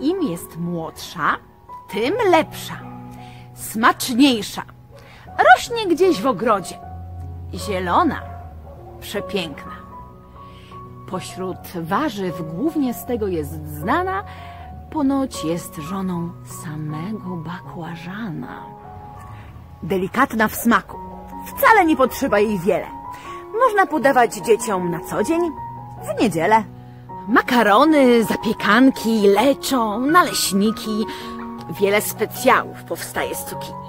Im jest młodsza, tym lepsza, smaczniejsza. Rośnie gdzieś w ogrodzie. Zielona, przepiękna. Pośród warzyw głównie z tego jest znana, ponoć jest żoną samego bakłażana. Delikatna w smaku. Wcale nie potrzeba jej wiele. Można podawać dzieciom na co dzień, w niedzielę. Makarony, zapiekanki, leczą, naleśniki. Wiele specjałów powstaje z cukinii.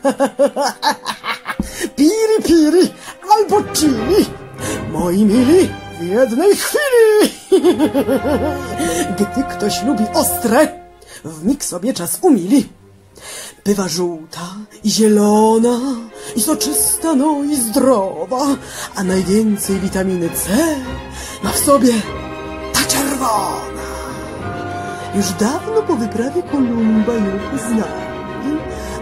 Piri, piri, albo chili. Moi mili, w jednej chwili. Gdy ktoś lubi ostre, w mig sobie czas umili. Bywa żółta i zielona, i soczysta, no i zdrowa, a najwięcej witaminy C ma w sobie ta czerwona. Już dawno po wyprawie Kolumba ją poznali,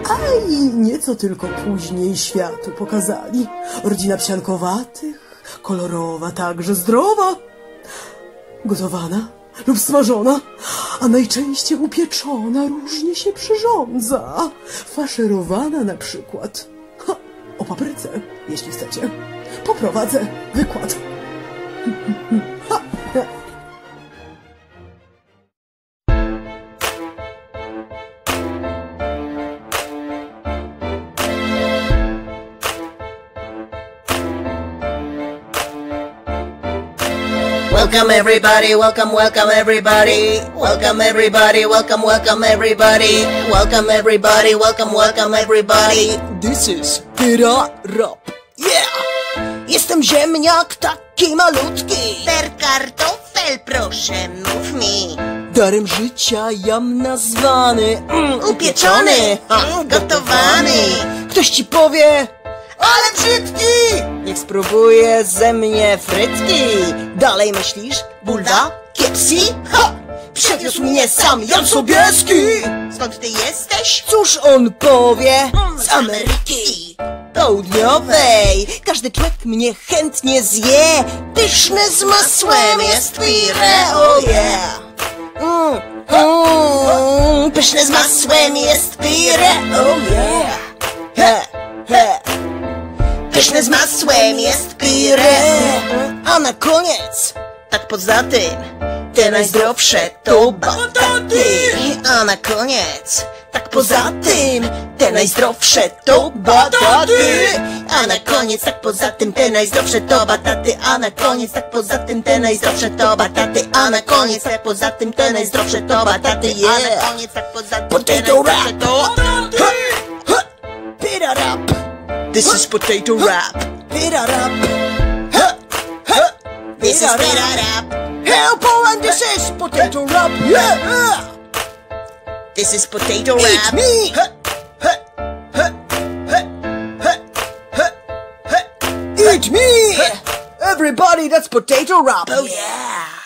a i nieco tylko później światu pokazali. Rodzina psiankowatych, kolorowa, także zdrowa, gotowana lub smażona, a najczęściej upieczona różnie się przyrządza. Faszerowana na przykład. Ha, o papryce, jeśli chcecie. Poprowadzę wykład. Welcome everybody, welcome, welcome everybody. Welcome everybody, welcome, welcome everybody. Welcome everybody, welcome, welcome everybody. This is Pyra Rap. Yeah! Jestem ziemniak taki malutki. Per kartofel, proszę, mów mi. Darem życia jam nazwany. Mm, Upieczony, mm, gotowany. Ktoś ci powie, ale brzydki! Niech spróbuje ze mnie frytki. Dalej myślisz? Bulda? Kiepsi? Ha! Przewiózł mnie sam Jan Sobieski! Skąd ty jesteś? Cóż on powie? Z Ameryki Południowej Każdy człowiek mnie chętnie zje Pyszne z masłem jest pire, oh yeah mm, mm, Pyszne z masłem jest pire, oh yeah he, he. Pyszne z masłem jest pire. A na koniec Tak poza tym Te najzdrowsze to bataty. A na koniec Tak poza tym Te najzdrowsze to bataty. A na koniec Tak poza tym Te najzdrowsze to bataty. A na koniec Tak poza tym Te najzdrowsze to bataty. A na koniec Tak poza tym Te najzdrowsze to bataty. A na koniec tak poza tym Potato te najzdrowsze to... Ha! Ha! Pita rap. This is potato rap. Pita rap. Ha! Ha! This is Pita Pita Rap. Hail Poland, this is potato rap. Yeah. This is potato Eat rap. me. Ha! Ha! Ha! Ha! Ha! Ha! Ha! Eat me. Everybody, that's potato rap. Oh yeah.